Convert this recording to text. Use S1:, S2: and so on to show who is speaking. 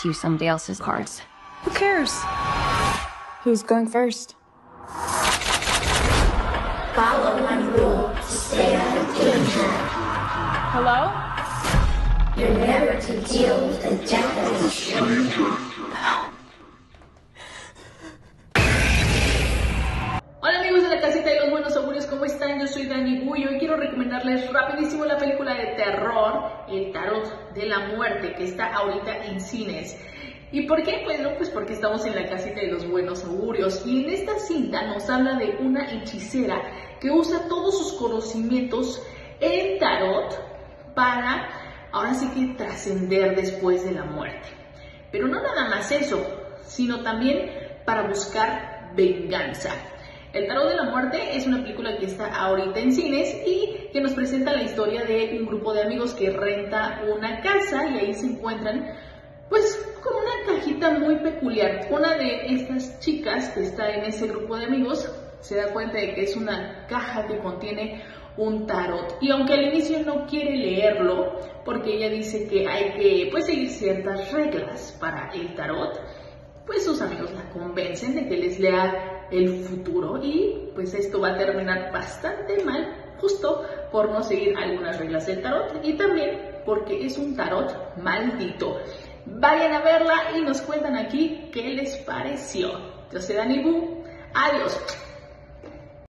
S1: to use somebody else's cards.
S2: Who cares? Who's going first?
S3: Follow one rule to stay out of danger.
S2: Hello?
S3: You're never to deal with a deathly stranger.
S4: ¿Cómo están? Yo soy Dani Bu y hoy quiero recomendarles rapidísimo la película de terror El Tarot de la Muerte que está ahorita en cines. ¿Y por qué? Bueno, pues porque estamos en la casita de los buenos augurios y en esta cinta nos habla de una hechicera que usa todos sus conocimientos en tarot para ahora sí que trascender después de la muerte. Pero no nada más eso, sino también para buscar venganza. El Tarot de la Muerte es una película que está ahorita en cines y que nos presenta la historia de un grupo de amigos que renta una casa y ahí se encuentran pues con una cajita muy peculiar. Una de estas chicas que está en ese grupo de amigos se da cuenta de que es una caja que contiene un tarot. Y aunque al inicio no quiere leerlo, porque ella dice que hay que pues, seguir ciertas reglas para el tarot, pues sus amigos la convencen de que les lea el futuro y pues esto va a terminar bastante mal justo por no seguir algunas reglas del tarot y también porque es un tarot maldito. Vayan a verla y nos cuentan aquí qué les pareció. Yo soy Dani Bu. Adiós.